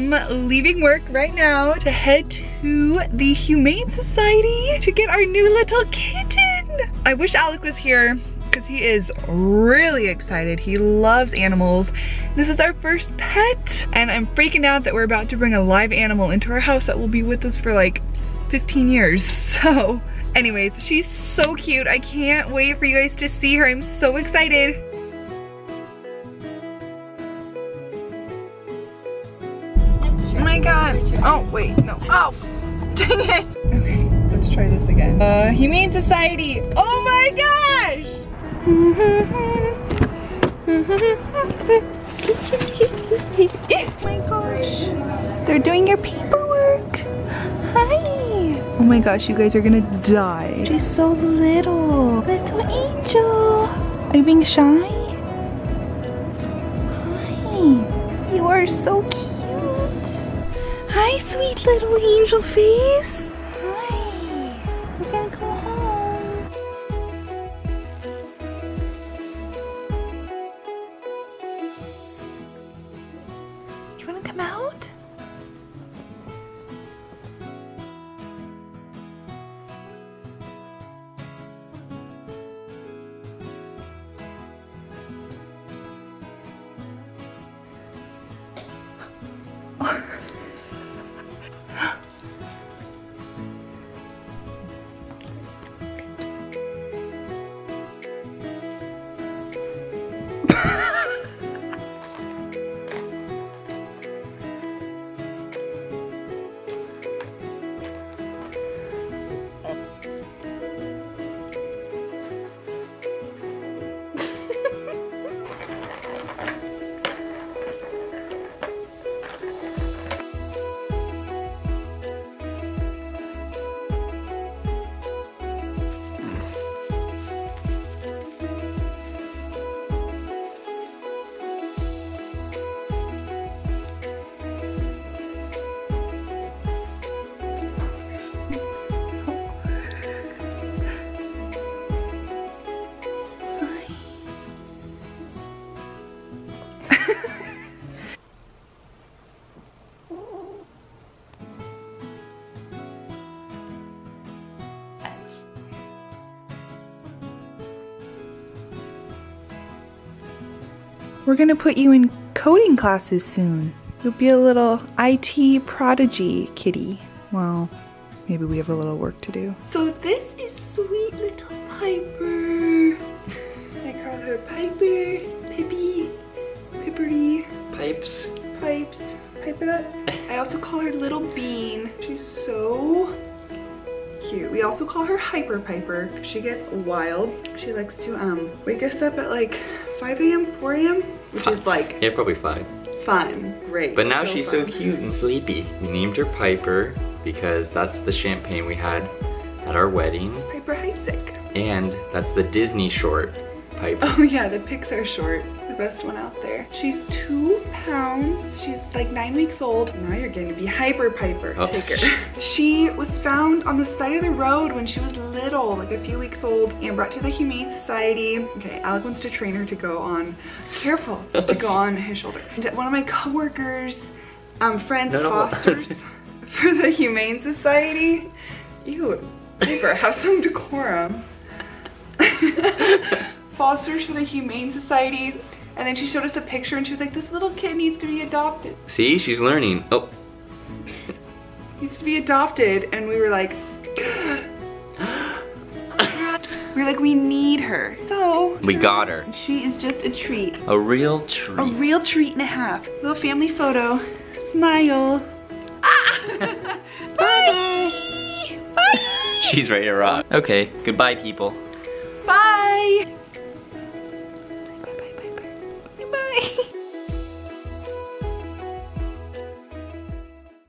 am leaving work right now to head to the Humane Society to get our new little kitten. I wish Alec was here because he is really excited. He loves animals. This is our first pet and I'm freaking out that we're about to bring a live animal into our house that will be with us for like 15 years. So anyways, she's so cute. I can't wait for you guys to see her. I'm so excited. My god. Oh, wait, no. Oh, dang it. Okay, let's try this again. Uh, Humane Society. Oh my gosh! oh my gosh. They're doing your paperwork. Hi. Oh my gosh, you guys are gonna die. She's so little. Little angel. Are you being shy? Hi. You are so cute. Hi, sweet little angel face. We're gonna put you in coding classes soon. You'll be a little IT prodigy kitty. Well, maybe we have a little work to do. So this is sweet little Piper. I call her Piper, Pippi, Pippery, Pipes. Pipes, Piper. I also call her Little Bean. She's so cute. We also call her Hyper Piper. She gets wild. She likes to um wake us up at like 5 a.m., 4 a.m., which is like Yeah, probably five. fun, great. But now she's so cute and sleepy. We named her Piper because that's the champagne we had at our wedding. Piper Heidsieck. And that's the Disney short, Piper. Oh yeah, the Pixar short, the best one out there. She's two pounds. She's like nine weeks old. Now you're going to be Hyper Piper. Oh. Take her. She was found on the side of the road when she was little, like a few weeks old, and brought to the Humane Society. Okay, Alec wants to train her to go on, careful, to go on his shoulder. One of my coworkers, um, friends, No, no. fosters for the Humane Society. Ew, Piper, have some decorum. fosters for the Humane Society. And then she showed us a picture and she was like, this little kid needs to be adopted. See, she's learning. Oh, Needs to be adopted. And we were like, we were like, we need her. So we got her. she is just a treat. A real treat. A real treat and a half. Little family photo. Smile. Ah! Bye. Bye. She's ready to rock. Okay, goodbye people.